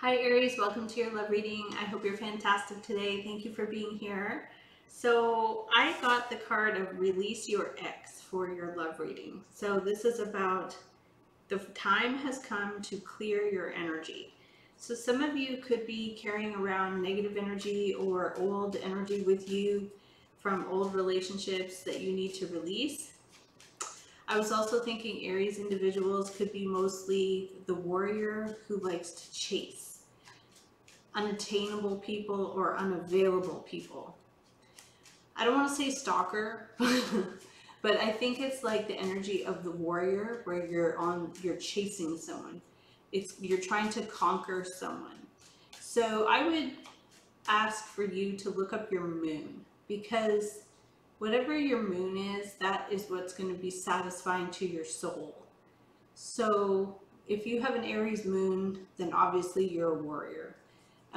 Hi Aries, welcome to your love reading. I hope you're fantastic today. Thank you for being here. So I got the card of release your ex for your love reading. So this is about the time has come to clear your energy. So some of you could be carrying around negative energy or old energy with you from old relationships that you need to release. I was also thinking Aries individuals could be mostly the warrior who likes to chase unattainable people or unavailable people. I don't want to say stalker, but I think it's like the energy of the warrior where you're on, you're chasing someone. It's, you're trying to conquer someone. So I would ask for you to look up your moon because whatever your moon is, that is what's going to be satisfying to your soul. So if you have an Aries moon, then obviously you're a warrior.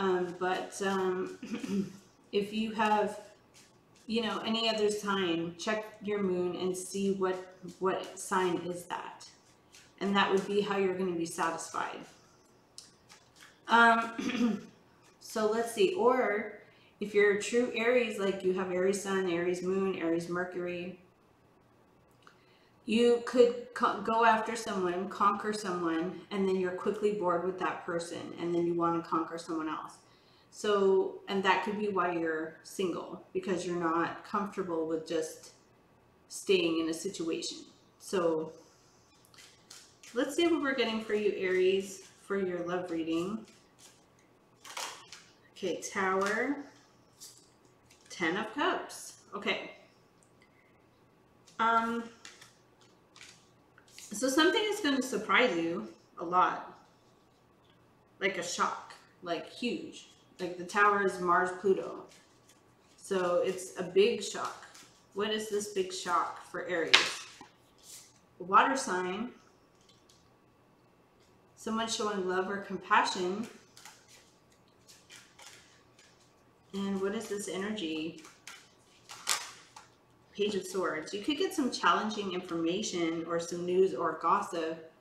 Um, but um, if you have, you know, any other sign, check your moon and see what what sign is that, and that would be how you're going to be satisfied. Um, so let's see, or if you're a true Aries, like you have Aries Sun, Aries Moon, Aries Mercury, you could go after someone, conquer someone, and then you're quickly bored with that person, and then you want to conquer someone else. So, and that could be why you're single, because you're not comfortable with just staying in a situation. So, let's see what we're getting for you, Aries, for your love reading. Okay, Tower. Ten of Cups. Okay. Um, so something is going to surprise you a lot. Like a shock. Like huge. Like the tower is Mars Pluto. So it's a big shock. What is this big shock for Aries? water sign. Someone showing love or compassion And what is this energy? Page of Swords. You could get some challenging information or some news or gossip.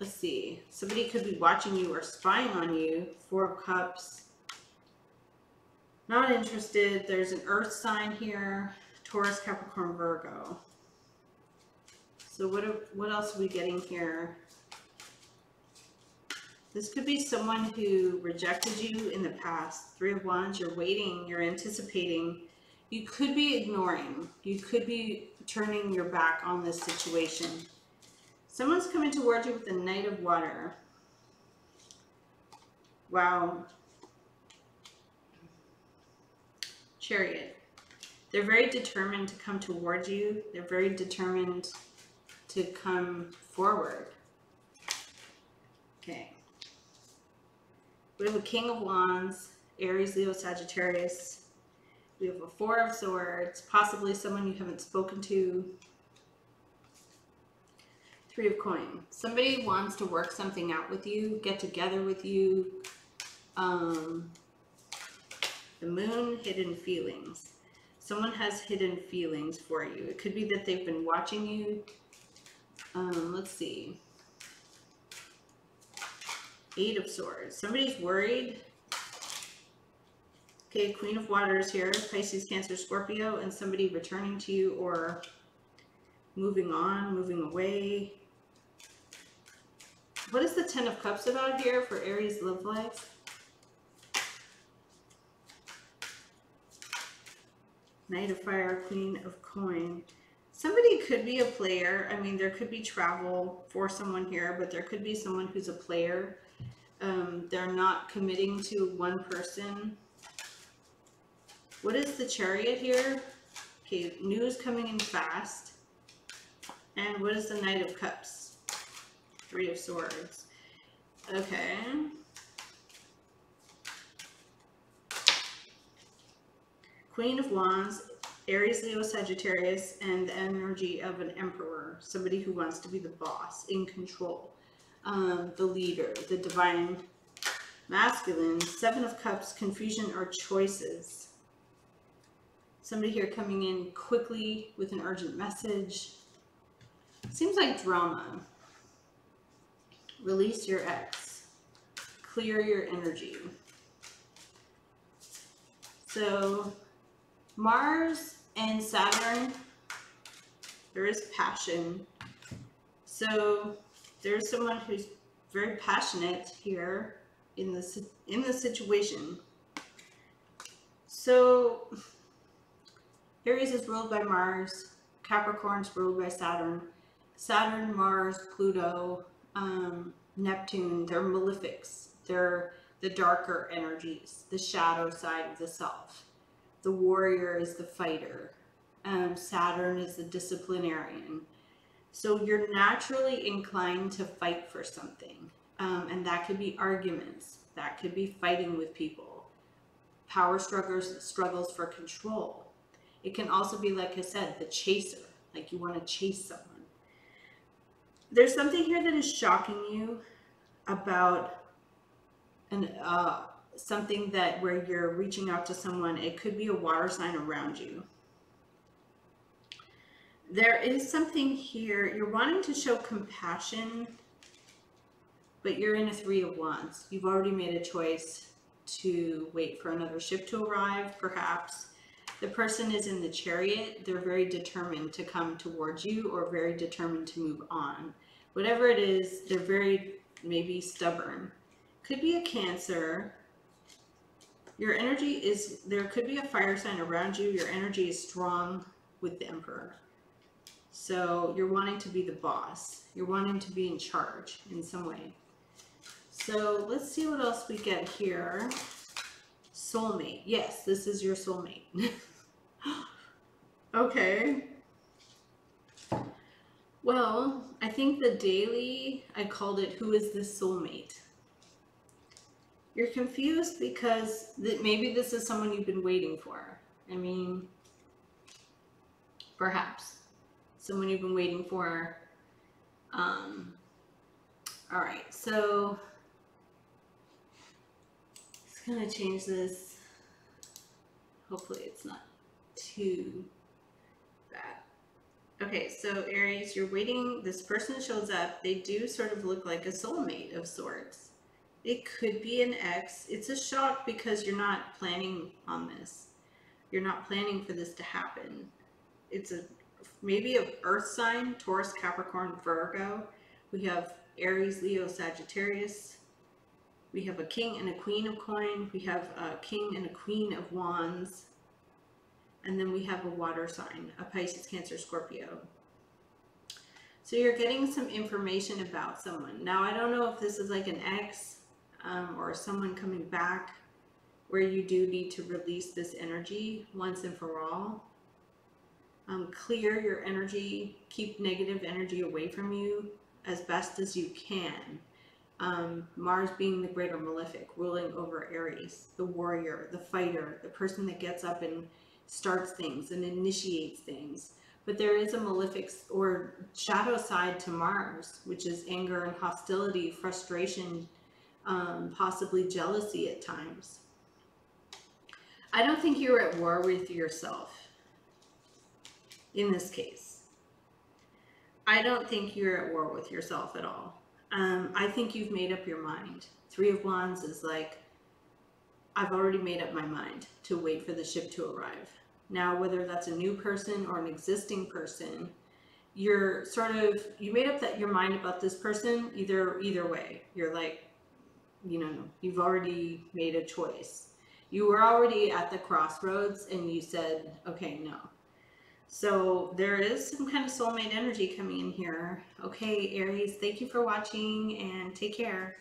Let's see. Somebody could be watching you or spying on you. Four of Cups. Not interested. There's an Earth sign here. Taurus, Capricorn, Virgo. So what, what else are we getting here? This could be someone who rejected you in the past. Three of Wands, you're waiting, you're anticipating. You could be ignoring. You could be turning your back on this situation. Someone's coming towards you with the Knight of Water. Wow. Chariot. They're very determined to come towards you. They're very determined to come forward. Okay. We have a King of Wands, Aries, Leo, Sagittarius. We have a Four of Swords, possibly someone you haven't spoken to. Three of Coin. Somebody wants to work something out with you, get together with you. Um, the Moon, Hidden Feelings. Someone has hidden feelings for you. It could be that they've been watching you. Um, let's see. Eight of Swords. Somebody's worried. Okay, Queen of Waters here. Pisces, Cancer, Scorpio. And somebody returning to you or moving on, moving away. What is the Ten of Cups about here for Aries love life? Knight of Fire, Queen of Coin. Somebody could be a player. I mean, there could be travel for someone here, but there could be someone who's a player um, they're not committing to one person. What is the chariot here? Okay, news coming in fast. And what is the Knight of Cups? Three of Swords. Okay. Queen of Wands, Aries, Leo, Sagittarius, and the energy of an Emperor. Somebody who wants to be the boss, in control um, the leader, the divine masculine, seven of cups, confusion or choices. Somebody here coming in quickly with an urgent message. Seems like drama. Release your ex. clear your energy. So Mars and Saturn, there is passion. So there's someone who's very passionate here in this in the situation. So Aries is ruled by Mars, Capricorn is ruled by Saturn. Saturn, Mars, Pluto, um, Neptune, they're malefics. They're the darker energies, the shadow side of the self. The warrior is the fighter. Um, Saturn is the disciplinarian. So you're naturally inclined to fight for something. Um, and that could be arguments. That could be fighting with people. Power struggles, struggles for control. It can also be, like I said, the chaser. Like you want to chase someone. There's something here that is shocking you about an, uh, something that where you're reaching out to someone. It could be a water sign around you there is something here. You're wanting to show compassion, but you're in a three of wands. You've already made a choice to wait for another ship to arrive, perhaps. The person is in the chariot. They're very determined to come towards you or very determined to move on. Whatever it is, they're very maybe stubborn. Could be a cancer. Your energy is, there could be a fire sign around you. Your energy is strong with the emperor. So you're wanting to be the boss. You're wanting to be in charge in some way. So let's see what else we get here. Soulmate. Yes, this is your soulmate. okay. Well, I think the daily, I called it, who is this soulmate? You're confused because th maybe this is someone you've been waiting for. I mean, perhaps someone you've been waiting for. Um, all right, so it's gonna change this. Hopefully it's not too bad. Okay, so Aries, you're waiting, this person shows up. They do sort of look like a soulmate of sorts. It could be an ex. It's a shock because you're not planning on this. You're not planning for this to happen. It's a maybe a earth sign, Taurus, Capricorn, Virgo. We have Aries, Leo, Sagittarius. We have a king and a queen of coin. We have a king and a queen of wands. And then we have a water sign, a Pisces, Cancer, Scorpio. So you're getting some information about someone. Now, I don't know if this is like an ex um, or someone coming back where you do need to release this energy once and for all um, clear your energy, keep negative energy away from you as best as you can. Um, Mars being the greater malefic, ruling over Aries, the warrior, the fighter, the person that gets up and starts things and initiates things. But there is a malefic or shadow side to Mars, which is anger and hostility, frustration, um, possibly jealousy at times. I don't think you're at war with yourself in this case. I don't think you're at war with yourself at all. Um, I think you've made up your mind. Three of Wands is like, I've already made up my mind to wait for the ship to arrive. Now, whether that's a new person or an existing person, you're sort of, you made up that your mind about this person either, either way. You're like, you know, you've already made a choice. You were already at the crossroads and you said, okay, no, so there is some kind of soulmate energy coming in here. Okay, Aries, thank you for watching and take care.